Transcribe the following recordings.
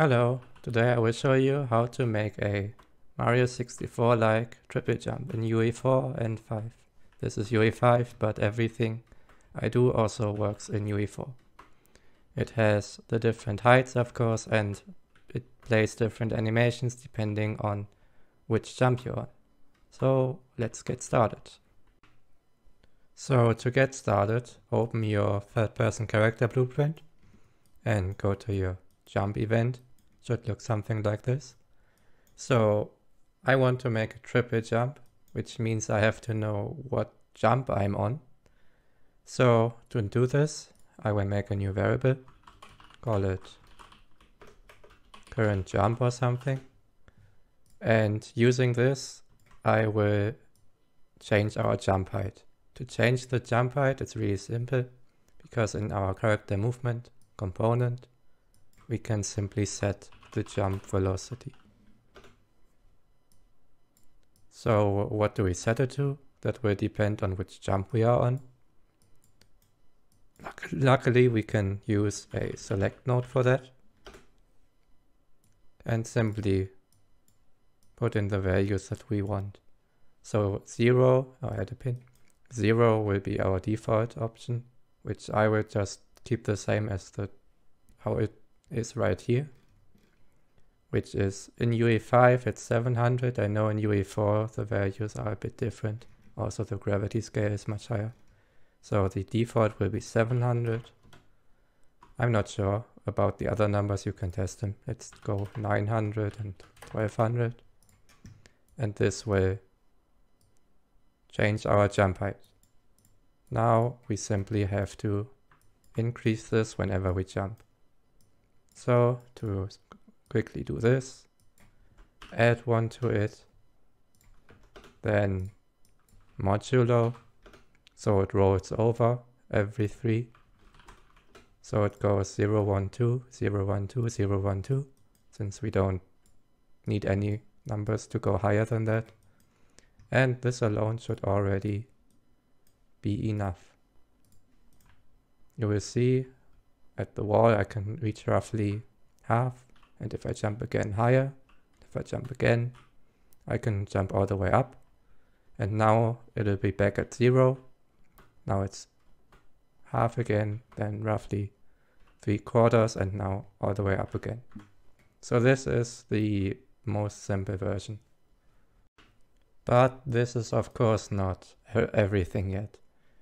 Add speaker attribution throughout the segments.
Speaker 1: Hello, today I will show you how to make a Mario 64-like triple jump in UE4 and 5. This is UE5, but everything I do also works in UE4. It has the different heights, of course, and it plays different animations depending on which jump you're on. So let's get started. So to get started, open your third person character blueprint and go to your jump event should look something like this. So I want to make a triple jump, which means I have to know what jump I'm on. So to do this, I will make a new variable, call it current jump or something. And using this, I will change our jump height. To change the jump height, it's really simple because in our character movement component, we can simply set the jump velocity. So what do we set it to? That will depend on which jump we are on. Luckily, we can use a select node for that. And simply put in the values that we want. So 0, I add a pin, 0 will be our default option, which I will just keep the same as the how it is right here, which is in UE5 it's 700. I know in UE4 the values are a bit different. Also the gravity scale is much higher. So the default will be 700. I'm not sure about the other numbers, you can test them. Let's go 900 and 1200. And this will change our jump height. Now we simply have to increase this whenever we jump. So to quickly do this, add one to it, then modulo, so it rolls over every three. So it goes 0, 1, 2, 0, 1, 2, 0, 1, 2, since we don't need any numbers to go higher than that. And this alone should already be enough. You will see at the wall, I can reach roughly half. And if I jump again higher, if I jump again, I can jump all the way up. And now it'll be back at zero. Now it's half again, then roughly three quarters, and now all the way up again. So this is the most simple version. But this is of course not everything yet.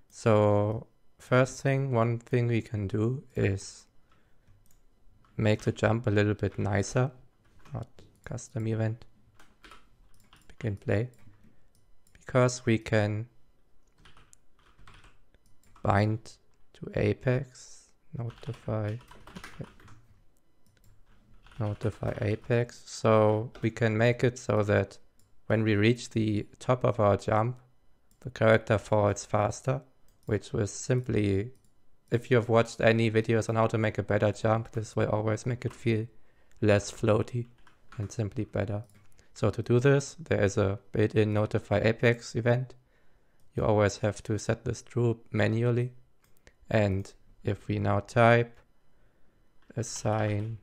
Speaker 1: So First thing, one thing we can do is make the jump a little bit nicer. Not custom event. Begin play. Because we can bind to Apex, notify, notify Apex. So we can make it so that when we reach the top of our jump, the character falls faster which was simply, if you have watched any videos on how to make a better jump, this will always make it feel less floaty and simply better. So to do this, there is a built-in notify apex event. You always have to set this true manually. And if we now type assign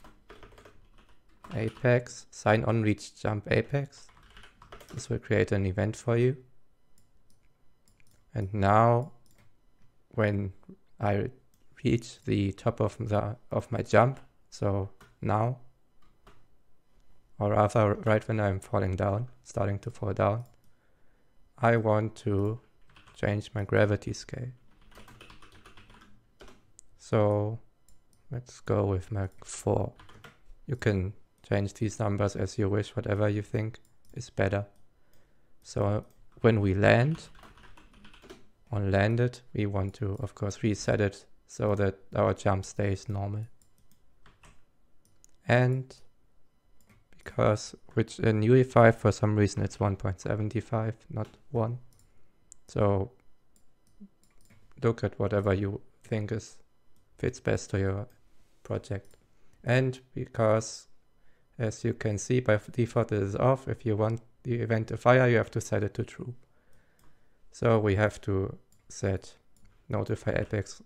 Speaker 1: apex, sign on reach jump apex, this will create an event for you. And now when I reach the top of the of my jump. So now, or rather right when I'm falling down, starting to fall down, I want to change my gravity scale. So let's go with Mach 4. You can change these numbers as you wish, whatever you think is better. So when we land, on landed, we want to, of course, reset it so that our jump stays normal. And because which in UE5 for some reason it's 1.75, not 1. So look at whatever you think is fits best to your project. And because as you can see by default it is off, if you want the event to fire you have to set it to true. So we have to set notify apex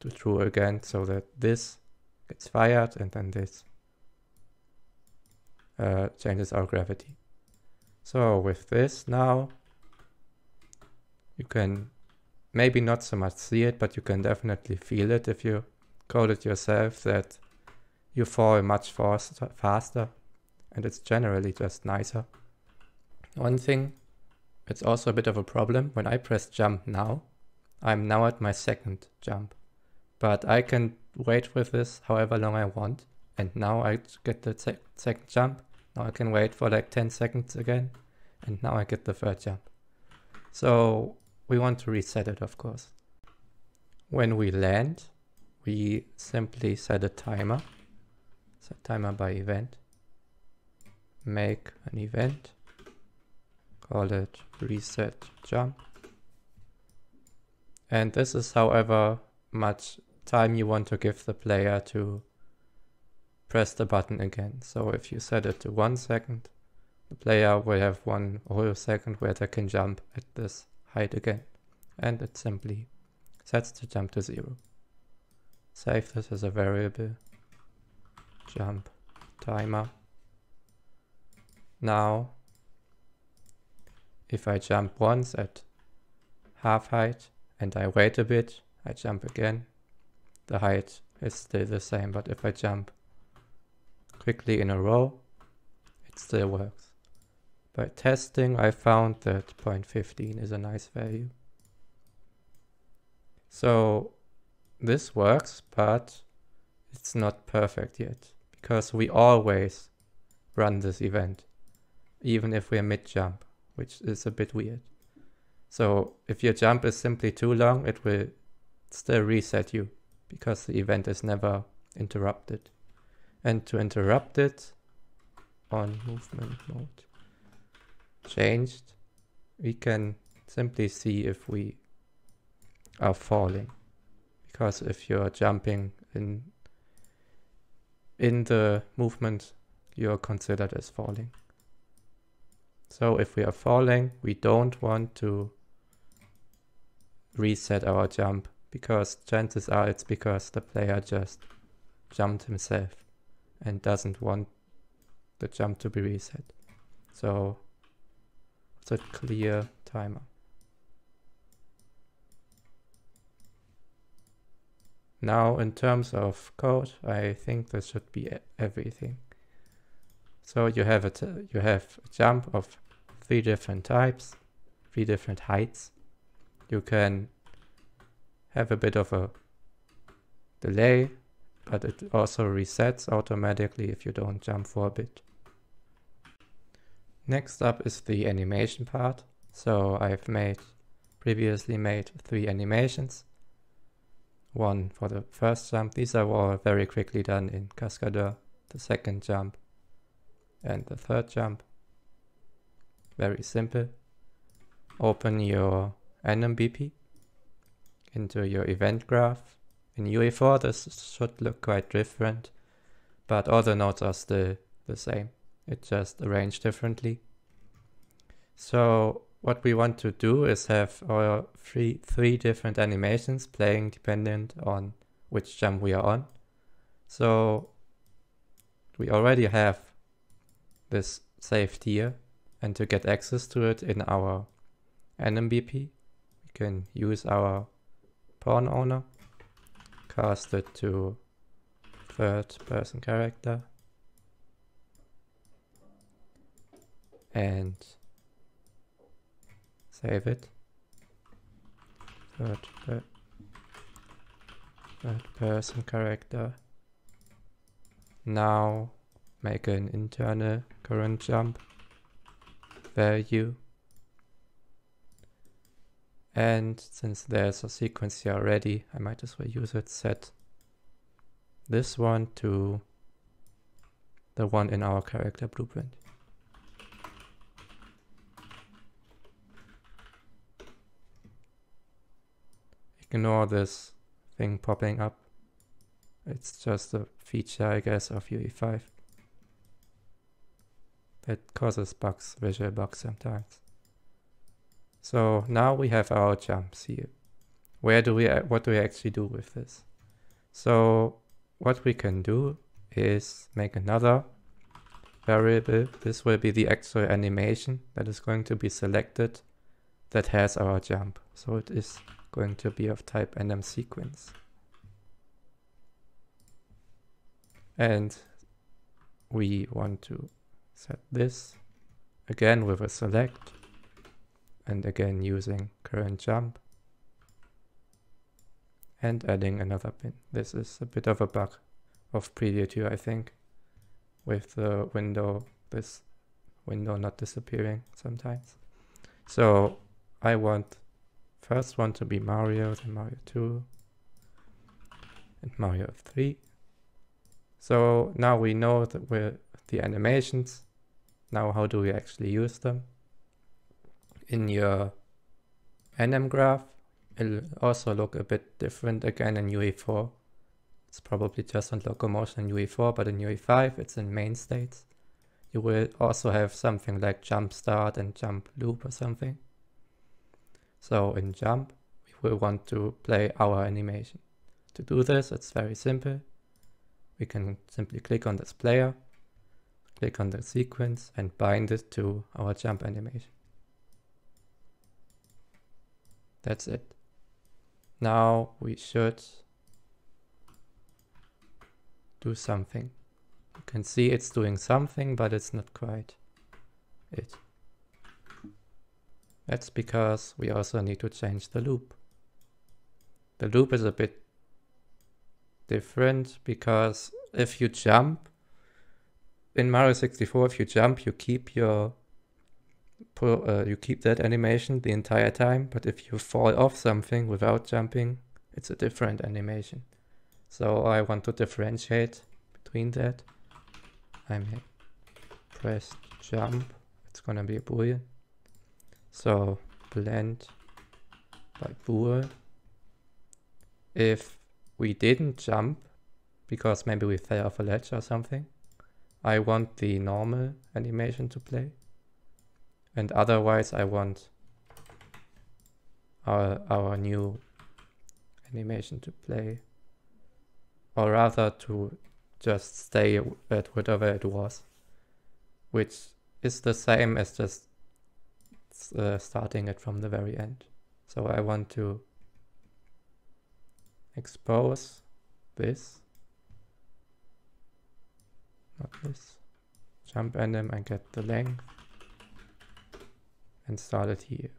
Speaker 1: to true again so that this gets fired and then this uh, changes our gravity. So with this now, you can maybe not so much see it, but you can definitely feel it if you code it yourself that you fall much faster, faster and it's generally just nicer. One thing, it's also a bit of a problem. When I press jump now, I'm now at my second jump, but I can wait with this however long I want. And now I get the sec second jump. Now I can wait for like 10 seconds again. And now I get the third jump. So we want to reset it, of course. When we land, we simply set a timer. Set timer by event. Make an event. Call it reset jump. And this is however much time you want to give the player to press the button again. So if you set it to one second, the player will have one whole second where they can jump at this height again. And it simply sets the jump to zero. Save this as a variable. Jump timer. Now, if I jump once at half height and I wait a bit, I jump again, the height is still the same, but if I jump quickly in a row, it still works. By testing, I found that 0.15 is a nice value. So this works, but it's not perfect yet because we always run this event, even if we're mid-jump, which is a bit weird. So if your jump is simply too long, it will still reset you because the event is never interrupted. And to interrupt it on movement mode changed, we can simply see if we are falling. Because if you're jumping in in the movement, you're considered as falling. So if we are falling, we don't want to reset our jump because chances are it's because the player just jumped himself and doesn't want the jump to be reset. So it's a clear timer. Now in terms of code, I think this should be everything. So you have a you have a jump of three different types, three different heights. You can have a bit of a delay, but it also resets automatically if you don't jump for a bit. Next up is the animation part. So I've made previously made three animations. One for the first jump. These are all very quickly done in Cascadeur. The second jump and the third jump. Very simple. Open your AnimBP into your event graph. In UE4 this should look quite different, but all the nodes are still the same. It's just arranged differently. So what we want to do is have our three, three different animations playing dependent on which jump we are on. So we already have this saved here and to get access to it in our AnimBP, we can use our pawn owner, cast it to third person character, and save it. Third, per third person character. Now make an internal current jump value and since there's a sequence here already, I might as well use it, set this one to the one in our character blueprint. Ignore this thing popping up. It's just a feature, I guess, of UE5 that causes bugs, visual bugs sometimes. So now we have our jumps here. Where do we, what do we actually do with this? So what we can do is make another variable, this will be the actual animation that is going to be selected that has our jump. So it is going to be of type anim sequence. And we want to set this again with a select and again using current jump and adding another pin. This is a bit of a bug of Preview 2, I think, with the window, this window not disappearing sometimes. So I want first one to be Mario, then Mario 2, and Mario 3. So now we know that we're the animations. Now how do we actually use them? In your anim graph, it'll also look a bit different again in UE4. It's probably just on locomotion in UE4, but in UE5 it's in main states. You will also have something like jump start and jump loop or something. So in jump, we will want to play our animation. To do this, it's very simple. We can simply click on this player, click on the sequence and bind it to our jump animation. That's it. Now we should do something. You can see it's doing something, but it's not quite it. That's because we also need to change the loop. The loop is a bit different because if you jump in Mario 64, if you jump, you keep your uh, you keep that animation the entire time, but if you fall off something without jumping, it's a different animation. So I want to differentiate between that. I may press jump, it's gonna be a boolean. So blend by bool. If we didn't jump, because maybe we fell off a ledge or something, I want the normal animation to play. And otherwise I want our, our new animation to play. Or rather to just stay at whatever it was. Which is the same as just uh, starting it from the very end. So I want to expose this not this. Jump anim and get the length and start it here.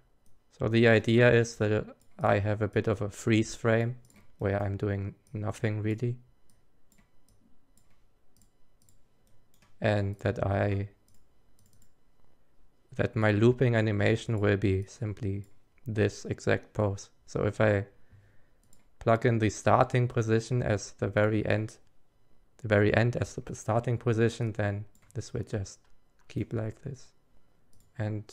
Speaker 1: So the idea is that I have a bit of a freeze frame where I'm doing nothing really. And that I that my looping animation will be simply this exact pose. So if I plug in the starting position as the very end the very end as the starting position, then this will just keep like this. And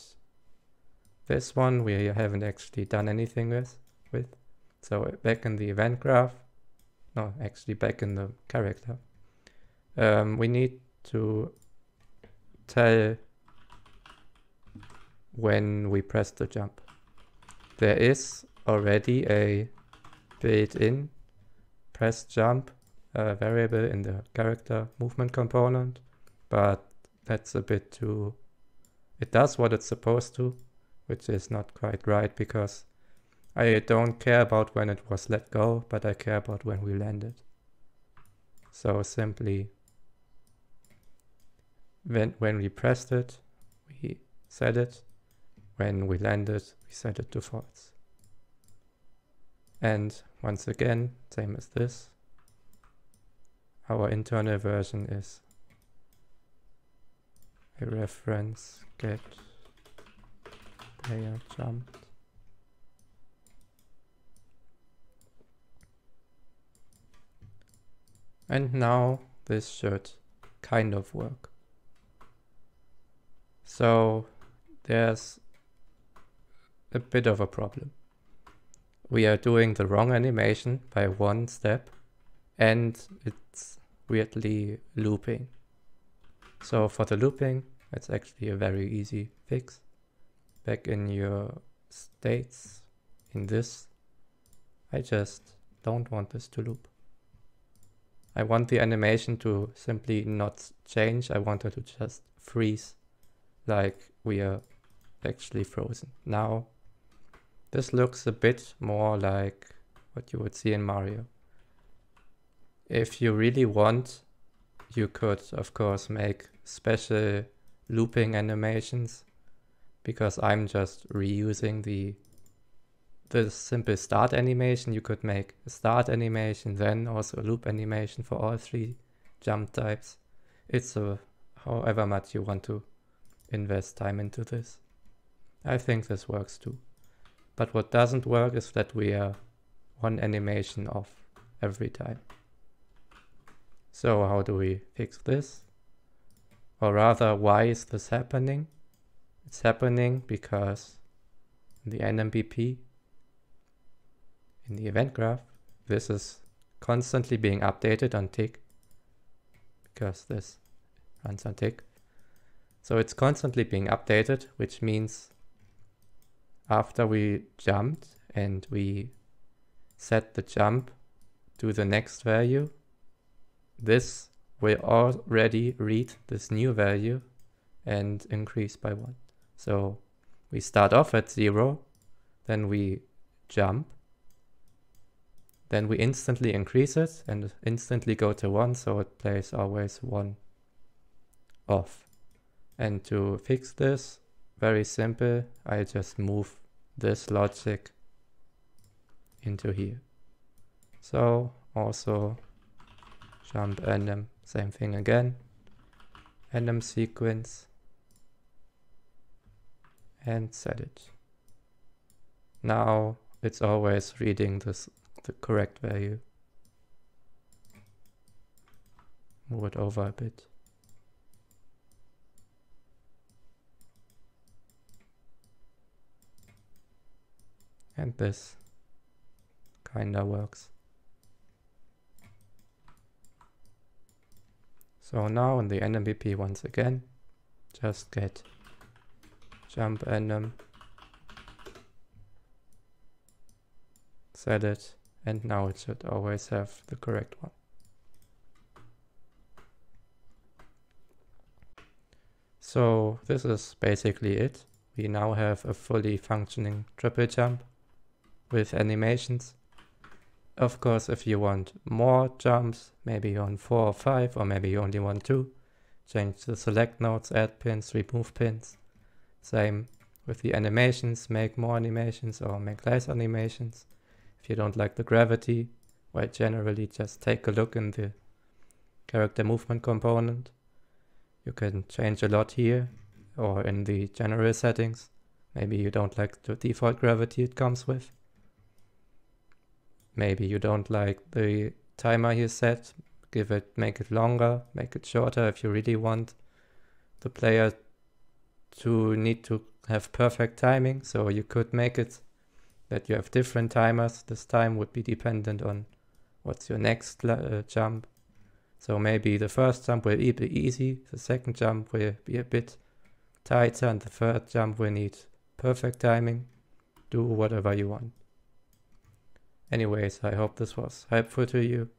Speaker 1: this one we haven't actually done anything with. with. So back in the event graph, no, actually back in the character, um, we need to tell when we press the jump. There is already a built-in press jump uh, variable in the character movement component, but that's a bit too, it does what it's supposed to, which is not quite right because I don't care about when it was let go, but I care about when we landed. So simply when, when we pressed it, we set it. When we landed, we set it to false. And once again, same as this, our internal version is. A reference get player jumped. And now this should kind of work. So there's a bit of a problem. We are doing the wrong animation by one step and it's weirdly looping. So for the looping, it's actually a very easy fix. Back in your states, in this, I just don't want this to loop. I want the animation to simply not change. I want it to just freeze like we are actually frozen. Now, this looks a bit more like what you would see in Mario. If you really want, you could, of course, make special looping animations because I'm just reusing the the simple start animation. You could make a start animation, then also a loop animation for all three jump types. It's a, however much you want to invest time into this. I think this works too. But what doesn't work is that we are one animation off every time. So how do we fix this? Or rather, why is this happening? It's happening because the AnimBP, in the event graph, this is constantly being updated on tick because this runs on tick. So it's constantly being updated, which means after we jumped and we set the jump to the next value, this will already read this new value and increase by one. So we start off at zero, then we jump, then we instantly increase it and instantly go to one, so it plays always one off. And to fix this, very simple, I just move this logic into here. So also jump anim, same thing again, anim sequence and set it. Now it's always reading this the correct value. Move it over a bit. And this kinda works. So now in the AnimBP once again, just get jump anim, set it, and now it should always have the correct one. So this is basically it. We now have a fully functioning triple jump with animations. Of course, if you want more jumps, maybe on 4 or 5, or maybe you only want 2, change the select nodes, add pins, remove pins. Same with the animations, make more animations or make less animations. If you don't like the gravity, well, generally just take a look in the character movement component. You can change a lot here or in the general settings. Maybe you don't like the default gravity it comes with. Maybe you don't like the timer you set, give it, make it longer, make it shorter if you really want the player to need to have perfect timing. So you could make it that you have different timers. This time would be dependent on what's your next uh, jump. So maybe the first jump will be easy, the second jump will be a bit tighter, and the third jump will need perfect timing. Do whatever you want. Anyways, I hope this was helpful to you.